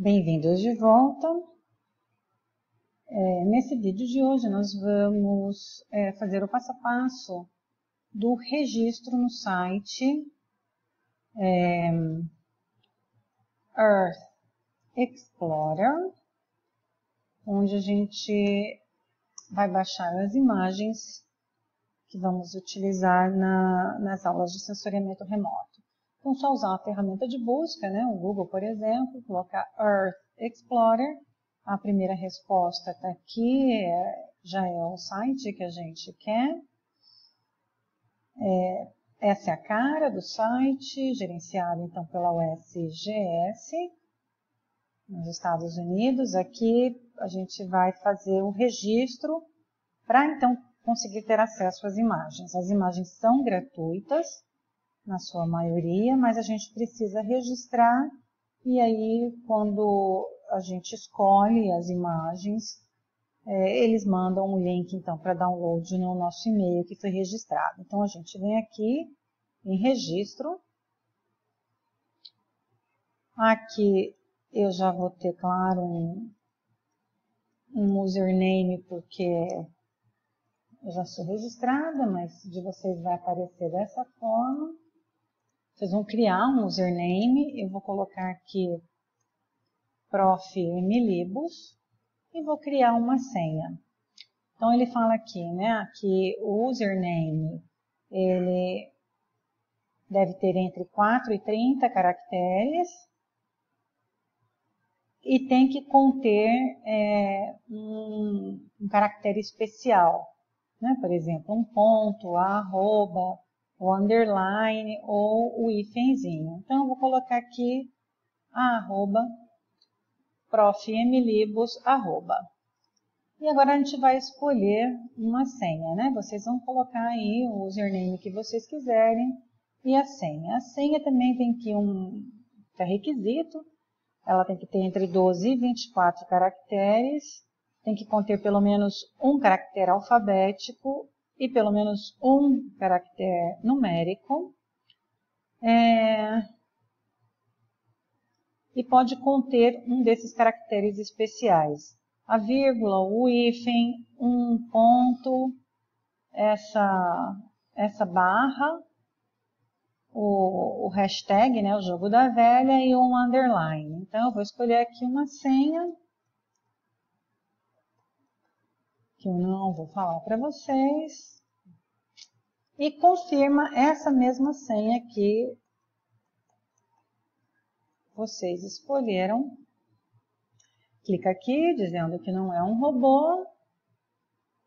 Bem-vindos de volta. É, nesse vídeo de hoje nós vamos é, fazer o passo a passo do registro no site é, Earth Explorer, onde a gente vai baixar as imagens que vamos utilizar na, nas aulas de sensoriamento remoto. Então, só usar a ferramenta de busca, né, o Google, por exemplo, colocar Earth Explorer. A primeira resposta está aqui, é, já é o site que a gente quer. É, essa é a cara do site, gerenciado então pela USGS, nos Estados Unidos. Aqui a gente vai fazer o registro para então conseguir ter acesso às imagens. As imagens são gratuitas, na sua maioria, mas a gente precisa registrar e aí quando a gente escolhe as imagens, é, eles mandam um link então para download no nosso e-mail que foi registrado. Então a gente vem aqui em registro. Aqui eu já vou ter, claro, um, um username porque eu já sou registrada, mas de vocês vai aparecer dessa forma. Vocês vão criar um username, eu vou colocar aqui prof. Emilibus e vou criar uma senha. Então ele fala aqui, né, que o username ele deve ter entre 4 e 30 caracteres e tem que conter é, um, um caractere especial né? por exemplo, um ponto, a arroba, o underline ou o hífenzinho. Então, eu vou colocar aqui a arroba profemilibus arroba. E agora a gente vai escolher uma senha, né? Vocês vão colocar aí o username que vocês quiserem e a senha. A senha também tem que um pré-requisito, ela tem que ter entre 12 e 24 caracteres tem que conter pelo menos um caractere alfabético e pelo menos um caractere numérico. É... E pode conter um desses caracteres especiais. A vírgula, o hífen, um ponto, essa, essa barra, o, o hashtag, né, o jogo da velha e um underline. Então, eu vou escolher aqui uma senha que eu não vou falar para vocês. E confirma essa mesma senha que vocês escolheram. Clica aqui dizendo que não é um robô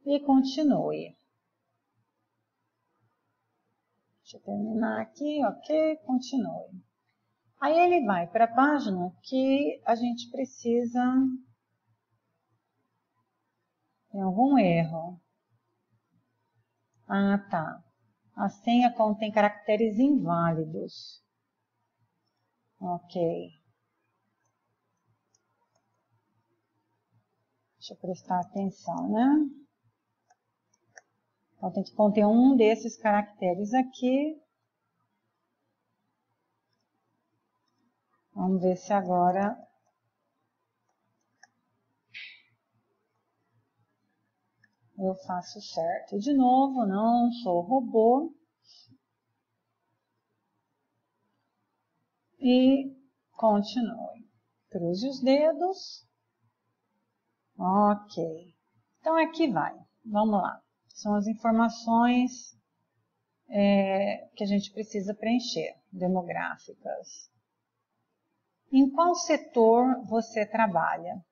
e continue. Deixa eu terminar aqui, ok, continue. Aí ele vai para a página que a gente precisa tem algum erro? Ah, tá. A senha contém caracteres inválidos. Ok. Deixa eu prestar atenção, né? Então, tem que conter um desses caracteres aqui. Vamos ver se agora eu faço certo. De novo, não sou robô. E continue. Cruze os dedos. Ok. Então, aqui vai. Vamos lá. São as informações é, que a gente precisa preencher, demográficas. Em qual setor você trabalha?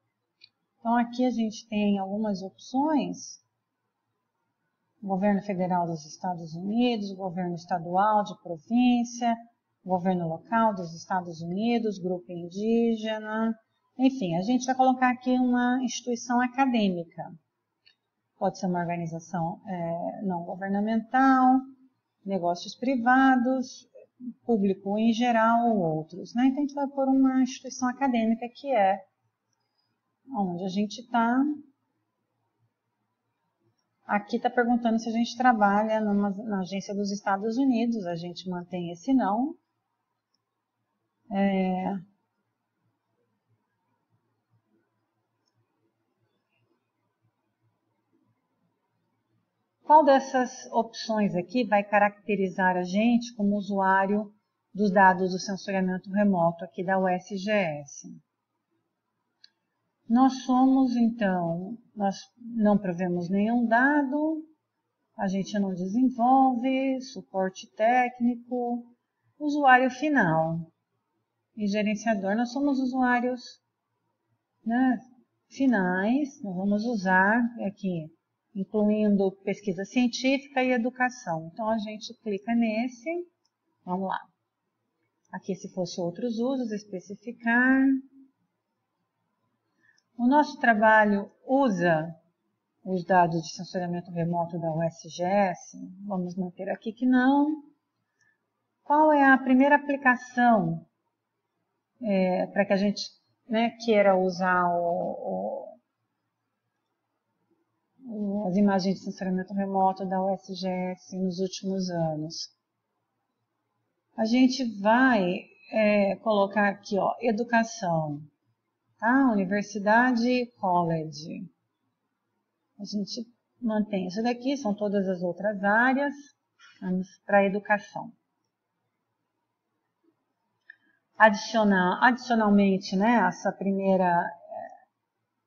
Então, aqui a gente tem algumas opções governo federal dos Estados Unidos, governo estadual de província, governo local dos Estados Unidos, grupo indígena, enfim, a gente vai colocar aqui uma instituição acadêmica. Pode ser uma organização é, não governamental, negócios privados, público em geral ou outros. Né? Então, a gente vai pôr uma instituição acadêmica que é onde a gente está Aqui está perguntando se a gente trabalha numa, na agência dos Estados Unidos. A gente mantém esse não. É... Qual dessas opções aqui vai caracterizar a gente como usuário dos dados do sensoriamento remoto aqui da USGS? Nós somos, então, nós não provemos nenhum dado, a gente não desenvolve, suporte técnico, usuário final e gerenciador. Nós somos usuários né, finais, nós vamos usar aqui incluindo pesquisa científica e educação. Então, a gente clica nesse, vamos lá. Aqui, se fosse outros usos, especificar. O nosso trabalho usa os dados de sensoriamento remoto da USGS. Vamos manter aqui que não. Qual é a primeira aplicação é, para que a gente né, queira usar o, o as imagens de sensoramento remoto da USGS nos últimos anos. A gente vai é, colocar aqui, ó, educação, tá? Universidade, college. A gente mantém isso daqui, são todas as outras áreas. Vamos para a educação. Adicionar, adicionalmente, né, essa primeira é,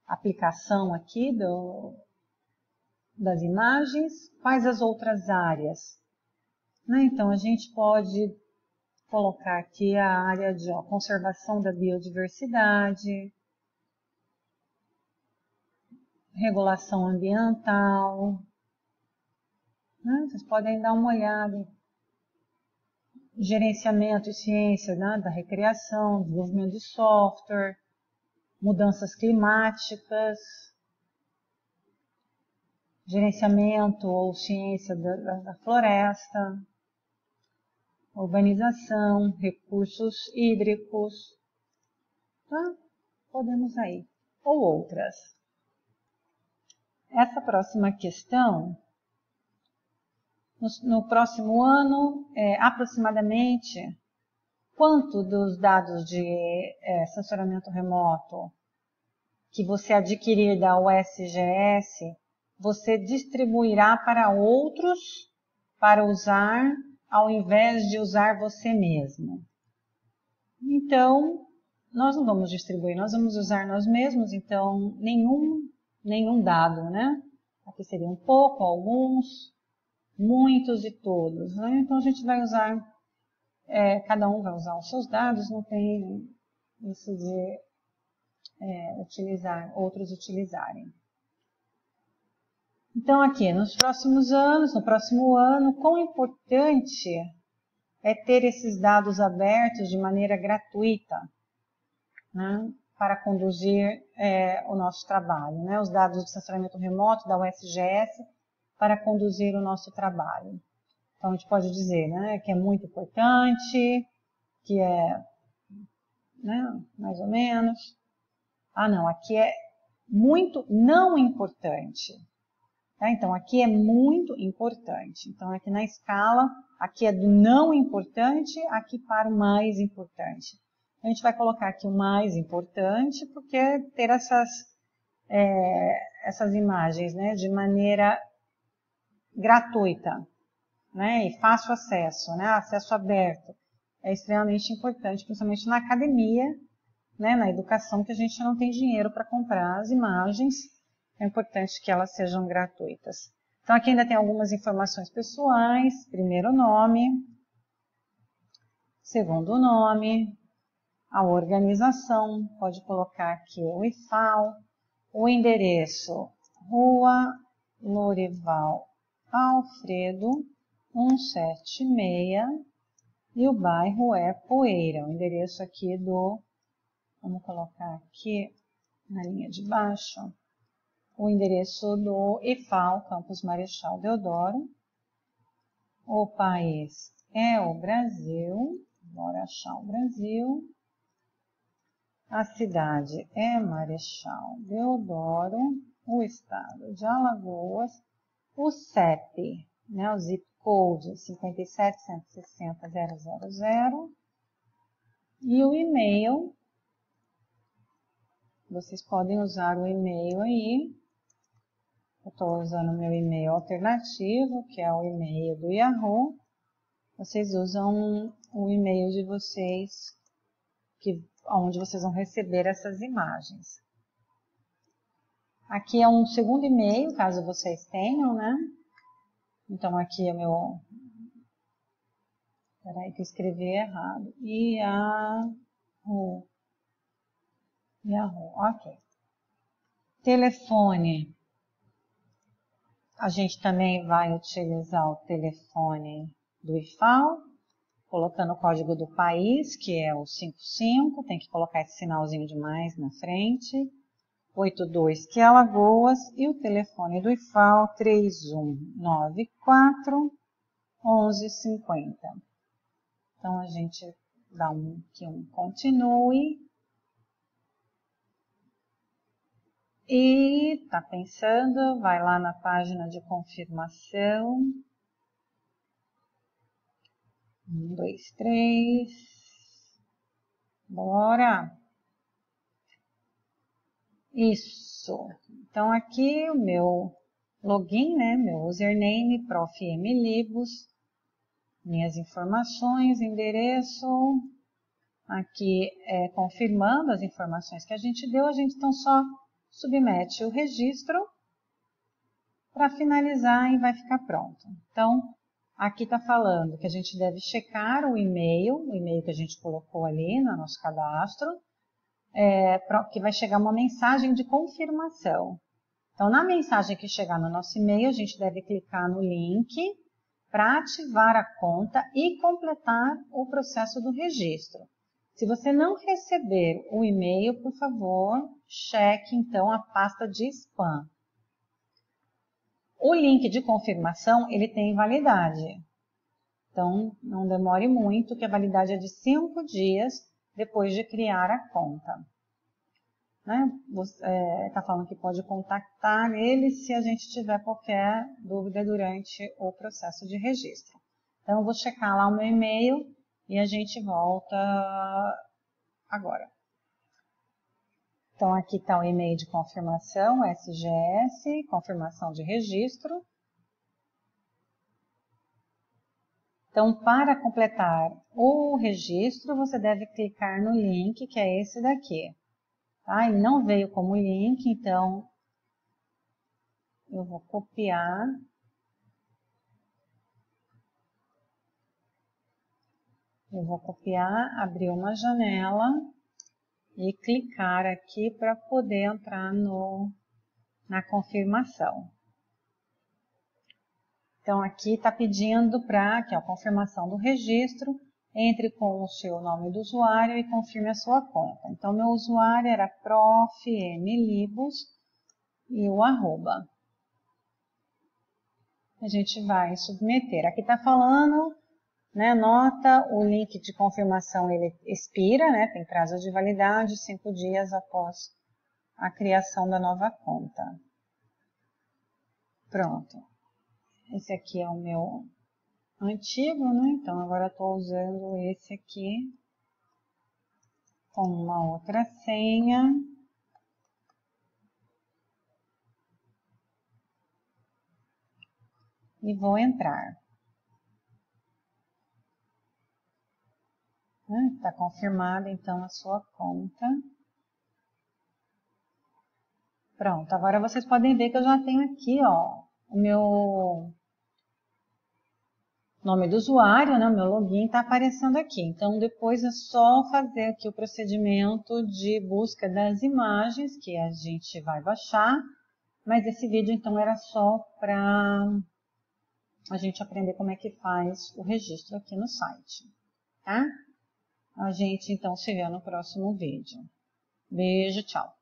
aplicação aqui do, das imagens, quais as outras áreas? Né? Então, a gente pode colocar aqui a área de ó, conservação da biodiversidade, regulação ambiental. Né? Vocês podem dar uma olhada. Gerenciamento e ciência né? da recreação, desenvolvimento de software, mudanças climáticas, gerenciamento ou ciência da, da floresta, urbanização, recursos hídricos, tá? podemos aí, ou outras. Essa próxima questão, no, no próximo ano, é, aproximadamente, quanto dos dados de é, sensoramento remoto que você adquirir da USGS você distribuirá para outros para usar ao invés de usar você mesmo. Então, nós não vamos distribuir, nós vamos usar nós mesmos, então nenhum, nenhum dado, né? Aqui seria um pouco, alguns, muitos e todos. Né? Então a gente vai usar, é, cada um vai usar os seus dados, não tem isso de é, utilizar, outros utilizarem. Então, aqui, nos próximos anos, no próximo ano, quão importante é ter esses dados abertos de maneira gratuita né, para conduzir é, o nosso trabalho, né, os dados de censuramento remoto da USGS para conduzir o nosso trabalho. Então, a gente pode dizer né, que é muito importante, que é né, mais ou menos. Ah, não, aqui é muito não importante. Tá? Então, aqui é muito importante. Então, aqui na escala, aqui é do não importante, aqui para o mais importante. A gente vai colocar aqui o mais importante, porque ter essas, é, essas imagens né, de maneira gratuita né, e fácil acesso, né, acesso aberto, é extremamente importante, principalmente na academia, né, na educação, que a gente não tem dinheiro para comprar as imagens é importante que elas sejam gratuitas. Então, aqui ainda tem algumas informações pessoais. Primeiro nome, segundo nome, a organização, pode colocar aqui o IFAL, o endereço, Rua Lorival Alfredo 176 e o bairro é Poeira, o endereço aqui do, vamos colocar aqui na linha de baixo, o endereço do IFAL, Campus Marechal Deodoro. O país é o Brasil, bora achar o Brasil. A cidade é Marechal Deodoro, o estado de Alagoas, o CEP, né, o zip code 57160 e o e-mail. Vocês podem usar o e-mail aí Eu estou usando meu e-mail alternativo, que é o e-mail do Yahoo. Vocês usam o e-mail de vocês, que, onde vocês vão receber essas imagens. Aqui é um segundo e-mail, caso vocês tenham, né? Então, aqui é meu... Peraí que eu escrevi errado. Yahoo. Yahoo, ok. Telefone. A gente também vai utilizar o telefone do IFAL, colocando o código do país, que é o 55, tem que colocar esse sinalzinho de mais na frente. 82, que é Alagoas, e o telefone do IFAL 3194 1150. Então, a gente dá um, aqui um continue. E tá pensando, vai lá na página de confirmação. Um, dois, três. Bora! Isso. Então, aqui o meu login, né? Meu username, prof. Libus, minhas informações, endereço. Aqui é confirmando as informações que a gente deu, a gente então só submete o registro para finalizar e vai ficar pronto. Então, aqui está falando que a gente deve checar o e-mail, o e-mail que a gente colocou ali no nosso cadastro, é, que vai chegar uma mensagem de confirmação. Então, na mensagem que chegar no nosso e-mail, a gente deve clicar no link para ativar a conta e completar o processo do registro. Se você não receber o e-mail, por favor, cheque então a pasta de spam. O link de confirmação, ele tem validade. Então, não demore muito, que a validade é de 5 dias depois de criar a conta. Né? Está é, tá falando que pode contactar ele se a gente tiver qualquer dúvida durante o processo de registro. Então, eu vou checar lá o meu e-mail e a gente volta agora. Então, aqui está o e-mail de confirmação, SGS, confirmação de registro. Então, para completar o registro, você deve clicar no link, que é esse daqui. Tá? Ele não veio como link, então eu vou copiar. Eu vou copiar, abrir uma janela e clicar aqui para poder entrar no, na confirmação. Então, aqui está pedindo para que a confirmação do registro entre com o seu nome do usuário e confirme a sua conta. Então, meu usuário era profmlibus e o arroba. A gente vai submeter. Aqui está falando, né, nota, o link de confirmação ele expira, né, tem prazo de validade, cinco dias após a criação da nova conta. Pronto. Esse aqui é o meu antigo, né? Então, agora estou usando esse aqui com uma outra senha. E vou entrar. Está né? confirmada, então, a sua conta. Pronto, agora vocês podem ver que eu já tenho aqui, ó, o meu nome do usuário, né, o meu login está aparecendo aqui. Então, depois é só fazer aqui o procedimento de busca das imagens que a gente vai baixar. Mas esse vídeo, então, era só para a gente aprender como é que faz o registro aqui no site. Tá? A gente, então, se vê no próximo vídeo. Beijo, tchau.